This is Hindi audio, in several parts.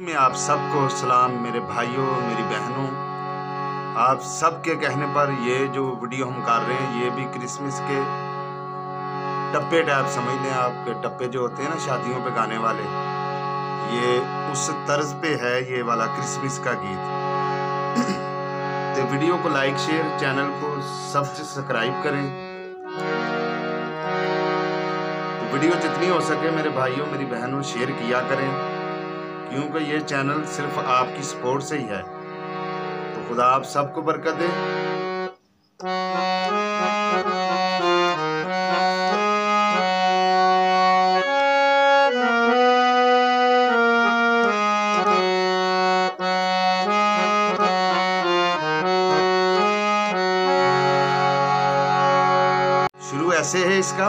मैं आप सबको सलाम, मेरे भाइयों, मेरी बहनों। आप सबके कहने पर ये जो वीडियो हम कर रहे हैं, ये भी क्रिसमस के टप्पे टाइप समझ लें आपके टप्पे जो होते हैं ना, शादियों पे गाने वाले, ये उस तर्ज पे है ये वाला क्रिसमस का गीत। तो वीडियो को लाइक, शेयर, चैनल को सब्सक्राइब करें। तो वीडियो जितनी हो सके मेरे भाइयों, मेरी बहनों, शेयर किया करें। क्योंकि ये चैनल सिर्फ़ आपकी सपोर्ट से ही है। तो खुदा आप सबको बरकत दे। शुरू ऐसे है इसका।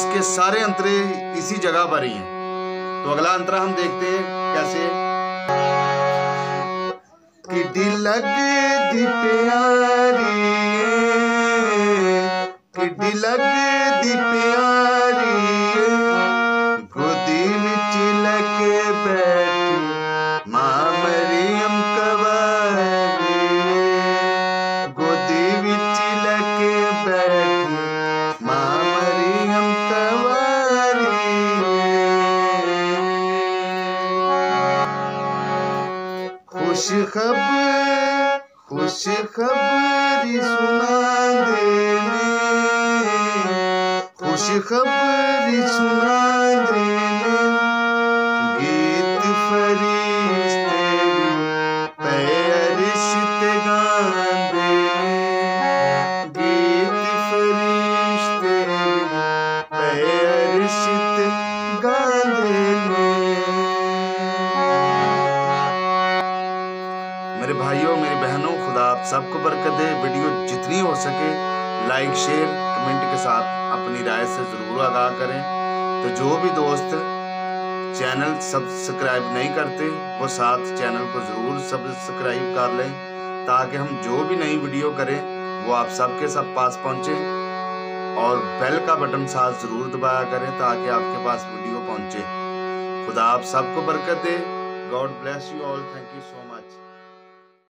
इसके सारे अंतरे इसी जगह पर ही हैं। तो अगला अंतरा हम देखते हैं कैसे। किड्डी लगदी प्यारी किड्डी लगदी प्यारी खुश खबर खुश खबरी सुना देने खुश खबरी सुना देने मेरे भाइयों, मेरी बहनों, खुदा आप सबको बरकत दे। वीडियो जितनी हो सके लाइक, शेयर, कमेंट के साथ अपनी राय से ज़रूर आगाह करें। तो जो भी दोस्त चैनल सब्सक्राइब नहीं करते, वो साथ चैनल को ज़रूर सब्सक्राइब कर लें, ताकि हम जो भी नई वीडियो करें, वो आप सबके सब पास पहुँचे। और बेल का बटन साथ ज़रूर दबाया करें, ताकि आपके पास वीडियो पहुँचे। खुदा आप सबको बरकत दे। God bless you all. Thank you so much.